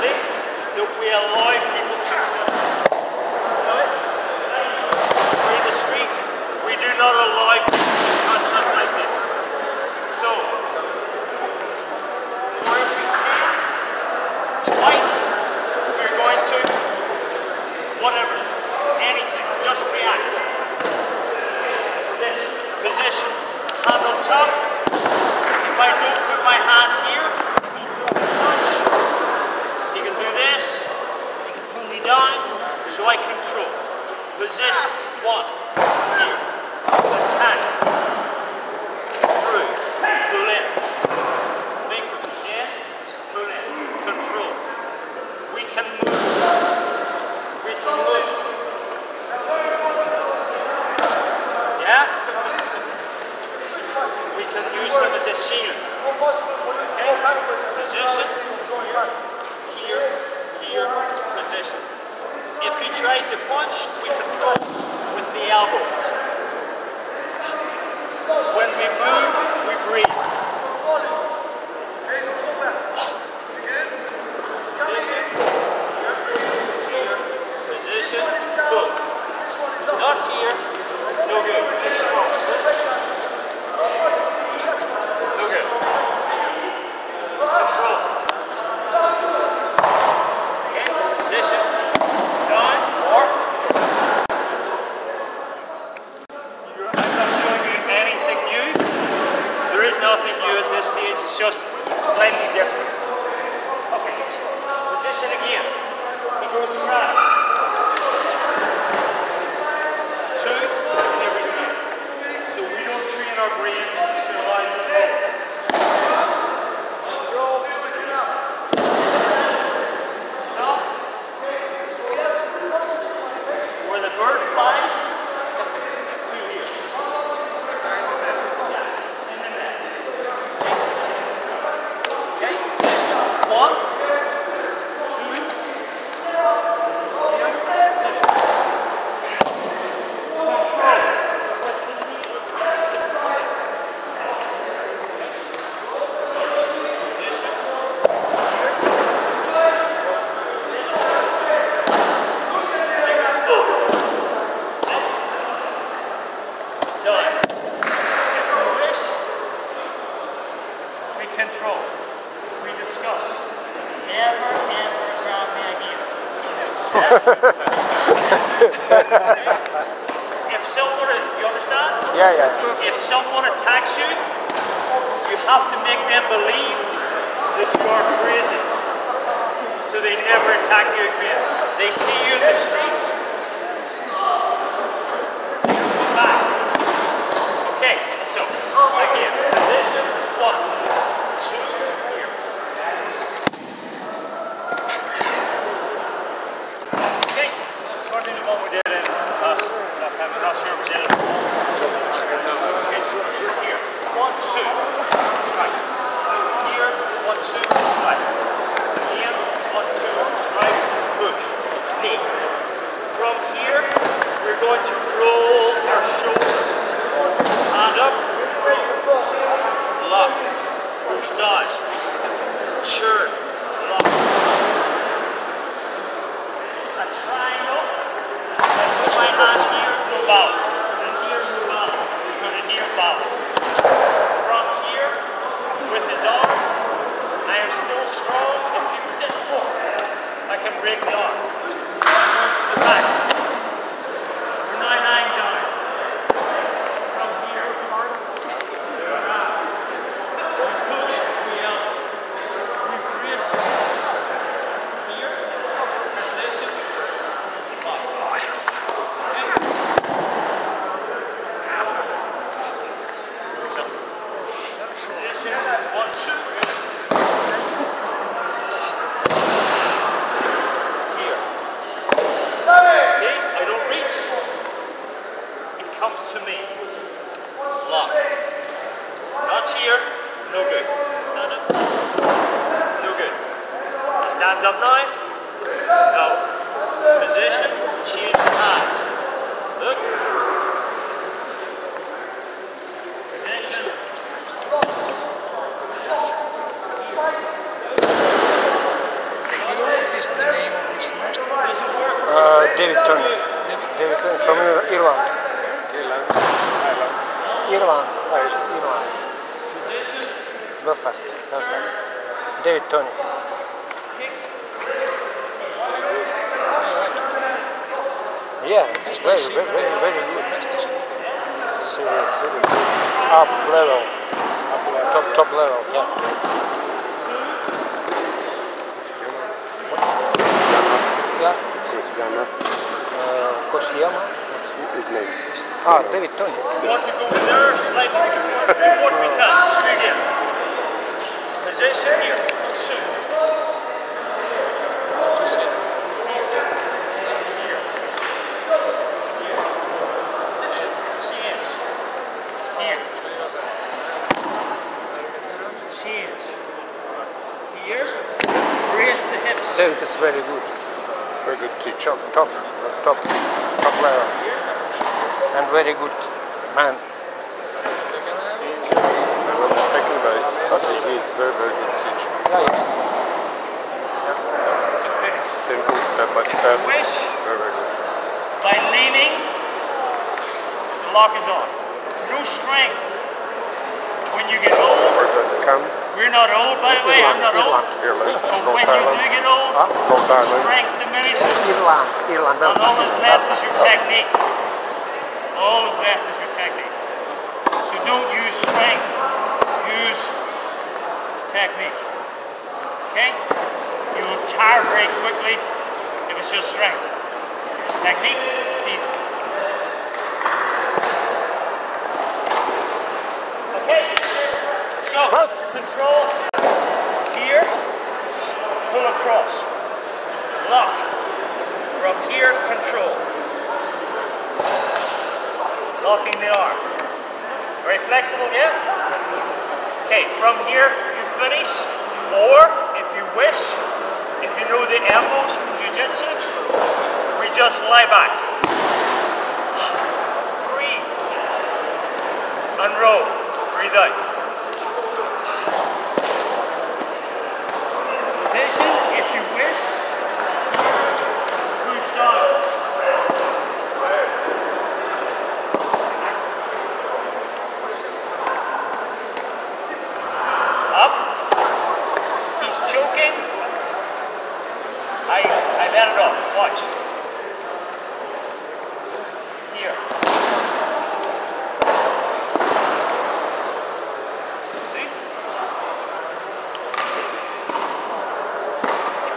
link that we allow people to We're in the street. We do not allow people to like this. So, we're twice. We're going to whatever, anything, just react. This position, handle tough. If I don't put my hand one. объектов. if someone, you understand? Yeah, yeah. If someone attacks you, you have to make them believe that you are crazy. So they never attack you again. They see you in the streets. break me. Belfast. Belfast. David Toney. Yeah, it's very, very, very, very good. It's, it's, it's up level. Top, top level, yeah. Yeah. Uh, Kosiyama. His name. Ah, David Toney. We want to go in there, support, do what we can. Straight in. Is very good. Very good teacher. Top, top, top level. And very good man. I was not talking about it, but he is very, very good teacher. Yeah, yeah. To. Simple, step by step. Wish. Very, very good. By leaning, the lock is on. No strength. When you get old, Where does it come? we're not old by the way, I'm not old. Ireland. But when you do get old, ah, Huh? North Ireland. strength diminishes. Ireland. Ireland. And all that's left is your Belfast. technique. All that's left is your technique. So don't use strength, use technique. Okay? You will tire very quickly if it's just strength. It's technique, it's easy. Okay, let's go. Control here, pull across. Lock. From here, control. Locking the arm. Very flexible, yeah? Okay, from here, finish. Or, if you wish, if you know the elbows from Jiu-Jitsu, we just lie back. Breathe. Unroll. Breathe out. Position, if you wish. Push down. Up. He's choking. I I let it off. Watch. Here. See? He punches. 10 minuti ancora, 10 minutes to stop. Thanks. We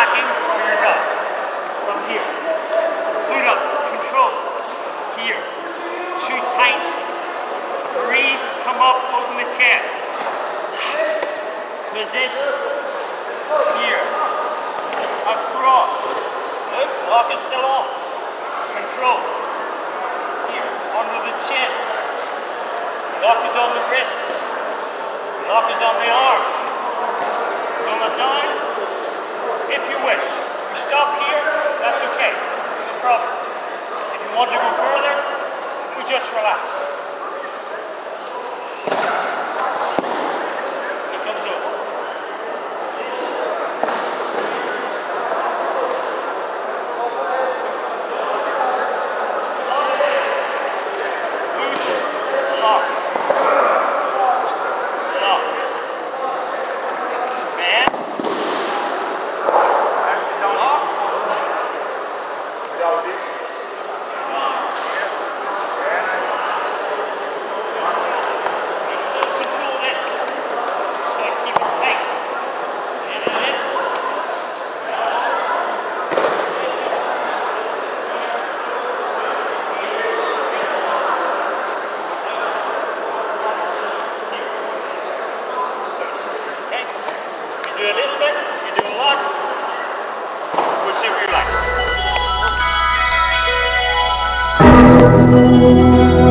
either attacking or you're. From here. Put up. Control. Here. Too tight. Breathe. Come up. Open the chest. Position. Here. Across. Good. Lock is still on. Control. Here. Under the chin. Lock is on the wrist. Lock is on the arm. Pull it down. If you wish. You stop here, that's okay. No problem. If you want to go further, we just relax. It comes over. Push, lock. Lock. Man. Lock. Just control this. So I keep it tight. And then lift. Okay? You do a little bit, you do a lot. We'll see what you like.